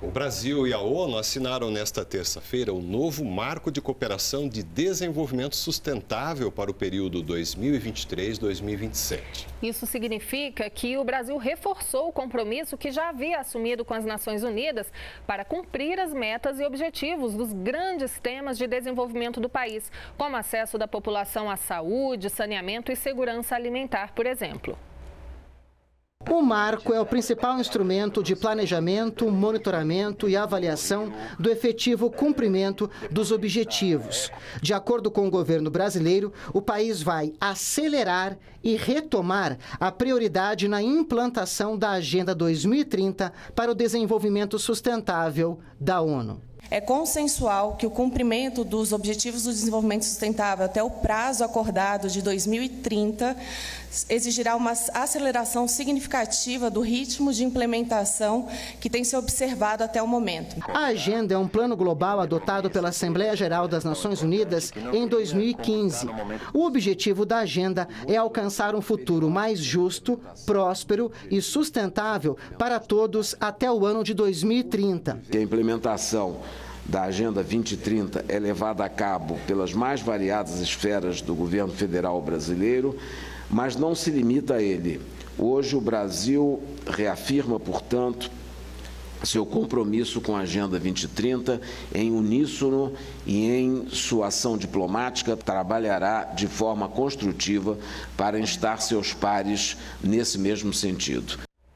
O Brasil e a ONU assinaram nesta terça-feira o novo Marco de Cooperação de Desenvolvimento Sustentável para o período 2023-2027. Isso significa que o Brasil reforçou o compromisso que já havia assumido com as Nações Unidas para cumprir as metas e objetivos dos grandes temas de desenvolvimento do país, como acesso da população à saúde, saneamento e segurança alimentar, por exemplo. O marco é o principal instrumento de planejamento, monitoramento e avaliação do efetivo cumprimento dos objetivos. De acordo com o governo brasileiro, o país vai acelerar e retomar a prioridade na implantação da Agenda 2030 para o Desenvolvimento Sustentável da ONU. É consensual que o cumprimento dos Objetivos do Desenvolvimento Sustentável até o prazo acordado de 2030 exigirá uma aceleração significativa do ritmo de implementação que tem se observado até o momento. A agenda é um plano global adotado pela Assembleia Geral das Nações Unidas em 2015. O objetivo da agenda é alcançar um futuro mais justo, próspero e sustentável para todos até o ano de 2030. A implementação da Agenda 2030 é levada a cabo pelas mais variadas esferas do governo federal brasileiro, mas não se limita a ele. Hoje o Brasil reafirma, portanto, seu compromisso com a Agenda 2030 em uníssono e em sua ação diplomática trabalhará de forma construtiva para instar seus pares nesse mesmo sentido.